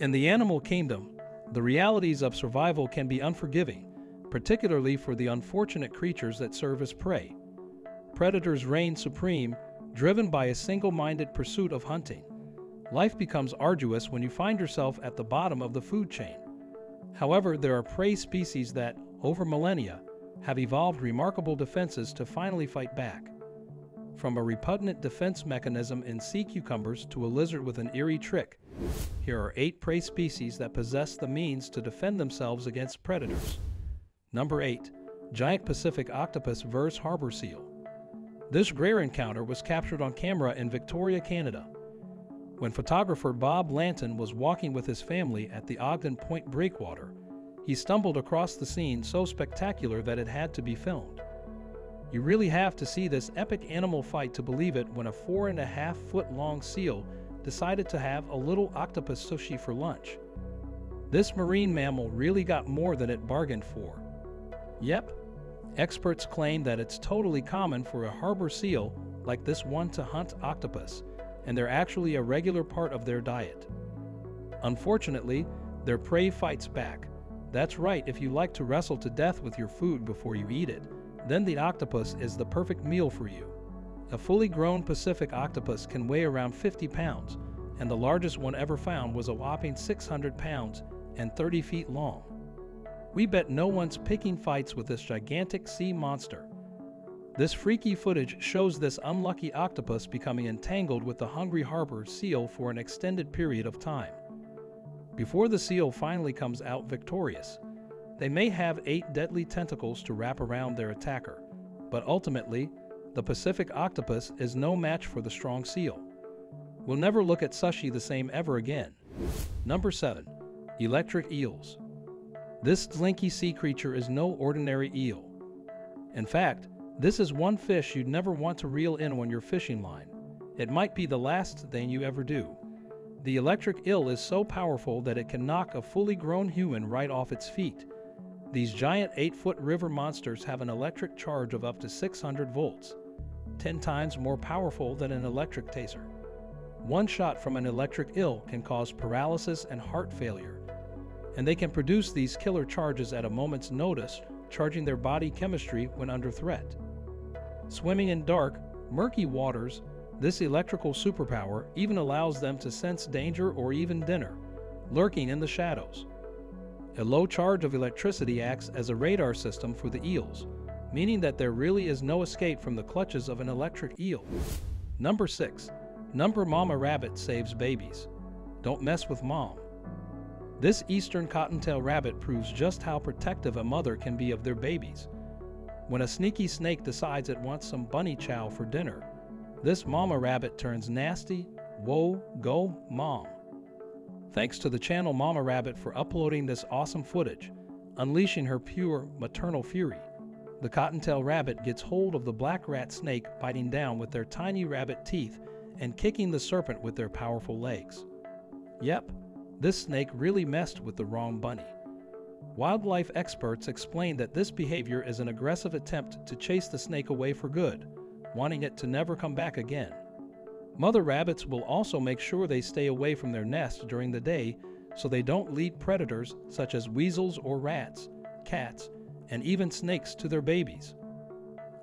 In the animal kingdom, the realities of survival can be unforgiving, particularly for the unfortunate creatures that serve as prey. Predators reign supreme, driven by a single minded pursuit of hunting. Life becomes arduous when you find yourself at the bottom of the food chain. However, there are prey species that, over millennia, have evolved remarkable defenses to finally fight back. From a repugnant defense mechanism in sea cucumbers to a lizard with an eerie trick, here are eight prey species that possess the means to defend themselves against predators. Number 8. Giant Pacific Octopus vs. Harbor Seal. This rare encounter was captured on camera in Victoria, Canada. When photographer Bob Lanton was walking with his family at the Ogden Point breakwater, he stumbled across the scene so spectacular that it had to be filmed. You really have to see this epic animal fight to believe it when a four and a half foot long seal decided to have a little octopus sushi for lunch. This marine mammal really got more than it bargained for. Yep, experts claim that it's totally common for a harbor seal like this one to hunt octopus, and they're actually a regular part of their diet. Unfortunately, their prey fights back. That's right, if you like to wrestle to death with your food before you eat it, then the octopus is the perfect meal for you. A fully grown Pacific octopus can weigh around 50 pounds, and the largest one ever found was a whopping 600 pounds and 30 feet long. We bet no one's picking fights with this gigantic sea monster. This freaky footage shows this unlucky octopus becoming entangled with the hungry harbor seal for an extended period of time. Before the seal finally comes out victorious, they may have eight deadly tentacles to wrap around their attacker, but ultimately, the Pacific octopus is no match for the strong seal. We'll never look at sushi the same ever again. Number 7. Electric Eels. This slinky sea creature is no ordinary eel. In fact, this is one fish you'd never want to reel in on your fishing line. It might be the last thing you ever do. The electric eel is so powerful that it can knock a fully grown human right off its feet. These giant 8 foot river monsters have an electric charge of up to 600 volts, 10 times more powerful than an electric taser. One shot from an electric eel can cause paralysis and heart failure, and they can produce these killer charges at a moment's notice, charging their body chemistry when under threat. Swimming in dark, murky waters, this electrical superpower even allows them to sense danger or even dinner, lurking in the shadows. A low charge of electricity acts as a radar system for the eels, meaning that there really is no escape from the clutches of an electric eel. Number 6. Number Mama Rabbit saves babies. Don't mess with mom. This eastern cottontail rabbit proves just how protective a mother can be of their babies. When a sneaky snake decides it wants some bunny chow for dinner, this mama rabbit turns nasty, whoa, go, mom. Thanks to the channel Mama Rabbit for uploading this awesome footage, unleashing her pure maternal fury. The cottontail rabbit gets hold of the black rat snake biting down with their tiny rabbit teeth and kicking the serpent with their powerful legs. Yep, this snake really messed with the wrong bunny. Wildlife experts explain that this behavior is an aggressive attempt to chase the snake away for good, wanting it to never come back again. Mother rabbits will also make sure they stay away from their nest during the day so they don't lead predators such as weasels or rats, cats, and even snakes to their babies.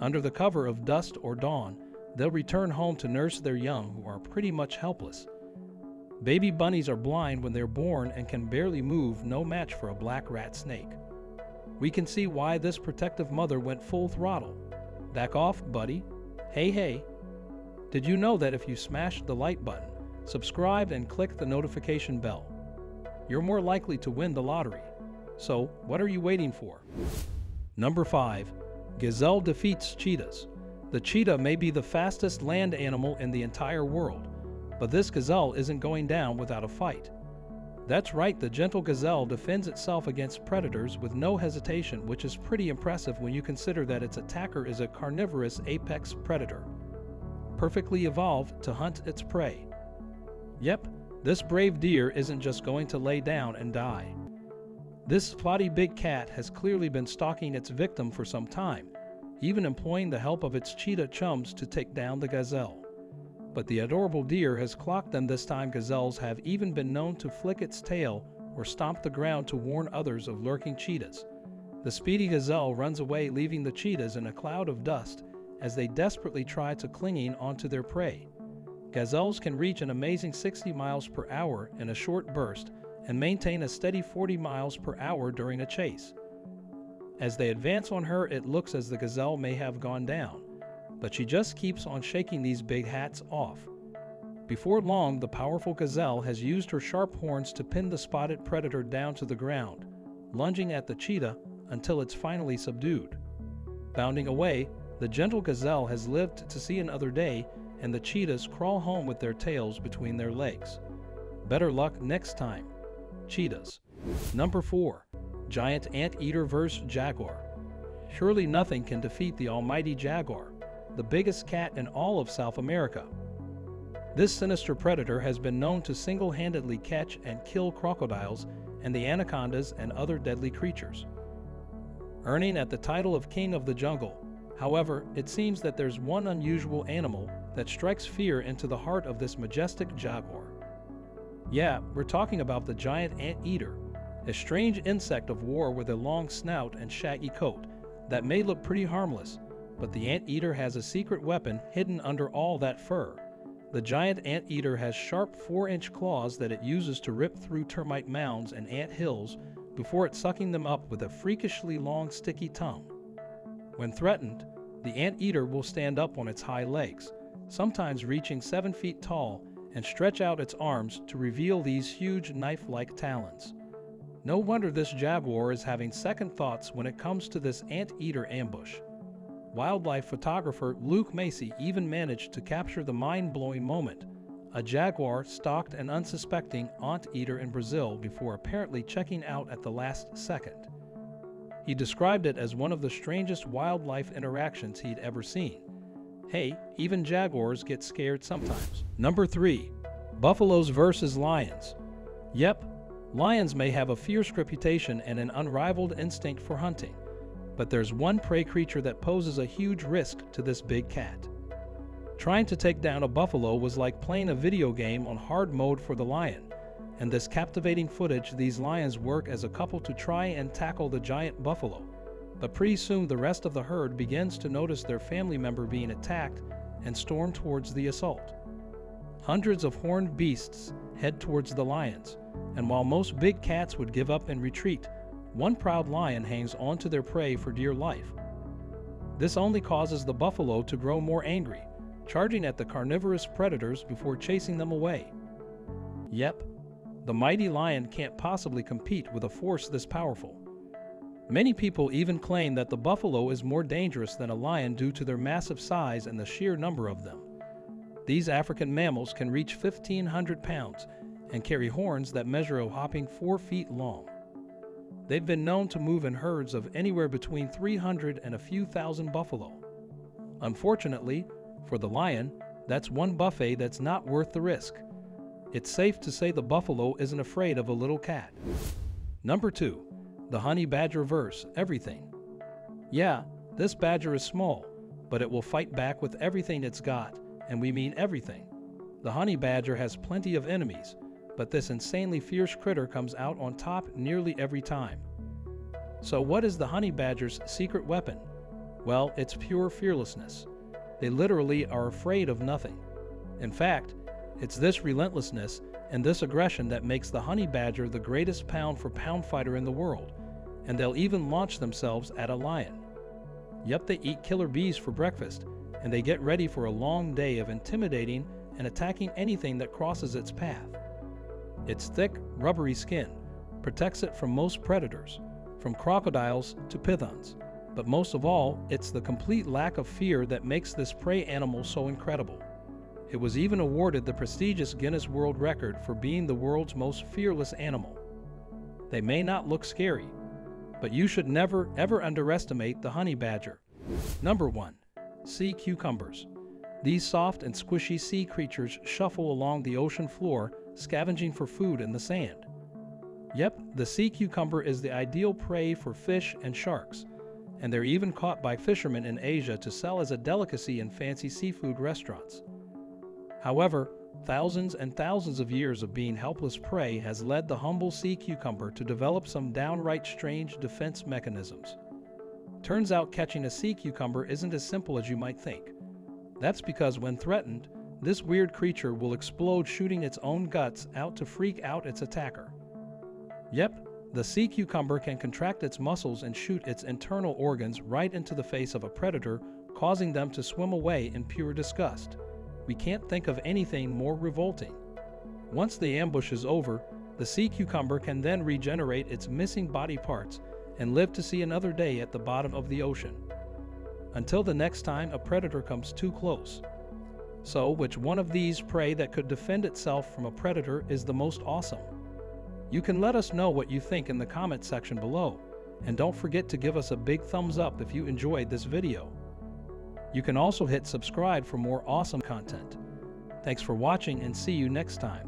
Under the cover of dusk or dawn, they'll return home to nurse their young who are pretty much helpless Baby bunnies are blind when they're born and can barely move, no match for a black rat snake. We can see why this protective mother went full throttle. Back off, buddy. Hey, hey. Did you know that if you smash the like button, subscribe, and click the notification bell, you're more likely to win the lottery? So, what are you waiting for? Number 5. Gazelle defeats cheetahs. The cheetah may be the fastest land animal in the entire world, but this gazelle isn't going down without a fight. That's right, the gentle gazelle defends itself against predators with no hesitation, which is pretty impressive when you consider that its attacker is a carnivorous apex predator, perfectly evolved to hunt its prey. Yep, this brave deer isn't just going to lay down and die. This plotty big cat has clearly been stalking its victim for some time, even employing the help of its cheetah chums to take down the gazelle. but the adorable deer has clocked them this time. Gazelles have even been known to flick its tail or stomp the ground to warn others of lurking cheetahs. The speedy gazelle runs away, leaving the cheetahs in a cloud of dust as they desperately try to clinging onto their prey. Gazelles can reach an amazing 60 miles per hour in a short burst and maintain a steady 40 miles per hour during a chase. As they advance on her, it looks as the gazelle may have gone down, but she just keeps on shaking these big hats off. Before long, the powerful gazelle has used her sharp horns to pin the spotted predator down to the ground, lunging at the cheetah until it's finally subdued. Bounding away, the gentle gazelle has lived to see another day, and the cheetahs crawl home with their tails between their legs. Better luck next time. Cheetahs. Number 4. Giant Anteater vs. Jaguar. Surely nothing can defeat the almighty jaguar, the biggest cat in all of South America. This sinister predator has been known to single handedly catch and kill crocodiles and the anacondas and other deadly creatures. Earning at the title of King of the Jungle, however, it seems that there's one unusual animal that strikes fear into the heart of this majestic jaguar. Yeah, we're talking about the giant anteater, a strange insectivore with a long snout and shaggy coat that may look pretty harmless, but the anteater has a secret weapon hidden under all that fur. The giant anteater has sharp 4 inch claws that it uses to rip through termite mounds and ant hills before it sucking them up with a freakishly long, sticky tongue. When threatened, the anteater will stand up on its high legs, sometimes reaching 7 feet tall, and stretch out its arms to reveal these huge knife like talons. No wonder this jaguar is having second thoughts when it comes to this anteater ambush. Wildlife photographer Luke Macy even managed to capture the mind blowing moment. A jaguar stalked an unsuspecting anteater in Brazil before apparently checking out at the last second. He described it as one of the strangest wildlife interactions he'd ever seen. Hey, even jaguars get scared sometimes. Number 3. Buffaloes versus lions. Yep, Lions may have a fierce reputation and an unrivaled instinct for hunting, but there's one prey creature that poses a huge risk to this big cat. Trying to take down a buffalo was like playing a video game on hard mode for the lion, and this captivating footage these lions work as a couple to try and tackle the giant buffalo. But pretty soon the rest of the herd begins to notice their family member being attacked and storm towards the assault. Hundreds of horned beasts head towards the lions, and while most big cats would give up and retreat, one proud lion hangs onto their prey for dear life. This only causes the buffalo to grow more angry, charging at the carnivorous predators before chasing them away. Yep, the mighty lion can't possibly compete with a force this powerful. Many people even claim that the buffalo is more dangerous than a lion due to their massive size and the sheer number of them. These African mammals can reach 1,500 pounds and carry horns that measure a whopping 4 feet long. They've been known to move in herds of anywhere between 300 and a few thousand buffalo. Unfortunately, for the lion, that's one buffet that's not worth the risk. It's safe to say the buffalo isn't afraid of a little cat. Number 2. The honey badger verse everything. Yeah, this badger is small, but it will fight back with everything it's got, and we mean everything. The honey badger has plenty of enemies, but this insanely fierce critter comes out on top nearly every time. So, what is the honey badger's secret weapon? Well, it's pure fearlessness. They literally are afraid of nothing. In fact, it's this relentlessness and this aggression that makes the honey badger the greatest pound for pound fighter in the world, and they'll even launch themselves at a lion. Yep, they eat killer bees for breakfast, and they get ready for a long day of intimidating and attacking anything that crosses its path. Its thick, rubbery skin protects it from most predators, from crocodiles to pythons. But most of all, it's the complete lack of fear that makes this prey animal so incredible. It was even awarded the prestigious Guinness World Record for being the world's most fearless animal. They may not look scary, but you should never ever underestimate the honey badger. Number 1. Sea cucumbers. These soft and squishy sea creatures shuffle along the ocean floor scavenging for food in the sand. Yep, the sea cucumber is the ideal prey for fish and sharks, and they're even caught by fishermen in Asia to sell as a delicacy in fancy seafood restaurants. However, thousands and thousands of years of being helpless prey has led the humble sea cucumber to develop some downright strange defense mechanisms. Turns out catching a sea cucumber isn't as simple as you might think. That's because when threatened, this weird creature will explode shooting its own guts out to freak out its attacker. Yep, the sea cucumber can contract its muscles and shoot its internal organs right into the face of a predator, causing them to swim away in pure disgust. We can't think of anything more revolting. Once the ambush is over, the sea cucumber can then regenerate its missing body parts and live to see another day at the bottom of the ocean. Until the next time a predator comes too close. So, which one of these prey that could defend itself from a predator is the most awesome? You can let us know what you think in the comment section below, and don't forget to give us a big thumbs up if you enjoyed this video. You can also hit subscribe for more awesome content. Thanks for watching and see you next time.